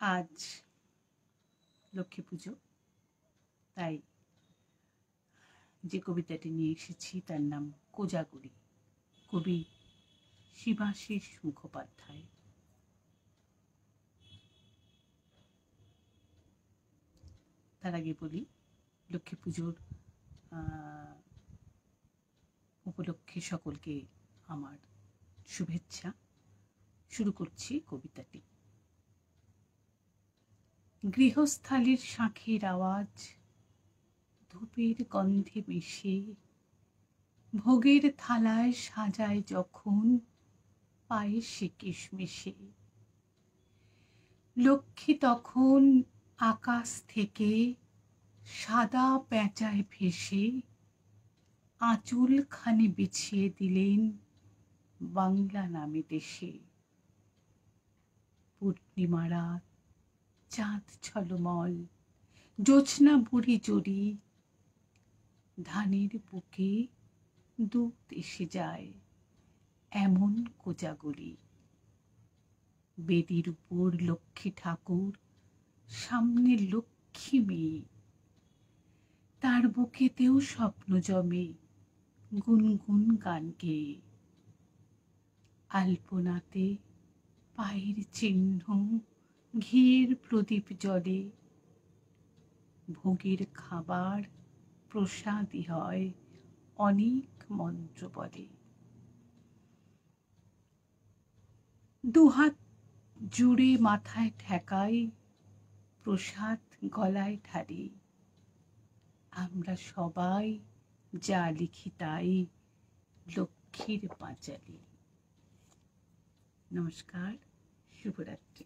আজ লক্ষ্মী পুজো। তাই যে কবিতাটি নিয়ে এসেছি, তার নাম কোজাগরি। কবি শিবাশিস মুখোপাধ্যায়। তার আগে বলি, লক্ষ্মী পুজোর উপলক্ষে সকলকে আমার শুভেচ্ছা। শুরু করছি কবিতাটি। গৃহস্থালির শাঁখের আওয়াজ, ধূপের গন্ধে মিশে, ভোগের থালায় সাজায় যখন পায়ে সে কিশমিশে লক্ষ্মী তখন আকাশ থেকে সাদা পেঁচায় ভেসে আঁচল খানে বিছিয়ে দিলেন বাংলা নামে দেশে। পূর্ণিমা রাত চাঁদ ছলমল, জোছনা বুড়ি জড়ি। ধানের বুকে দুধ এসে যায় এমন কোজাগরি। বেদির উপর লক্ষ্মী ঠাকুর, সামনে লক্ষ্মী মেয়ে। তার বুকেতেও স্বপ্ন জমে গুনগুন গান গেয়ে আলপনাতে পায়ের চিহ্ন ঘিয়ের প্রদীপ জলে। ভোগের খাবার প্রসাদই হয় অনেক মন্ত্র বলে। দুহাত জুড়ে মাথায় ঠেকাই, প্রসাদ গলায় ঠারি আমরা সবাই যা লিখি তাই লক্ষ্মীর পাঁচালি। নমস্কার, শুভরাত্রি।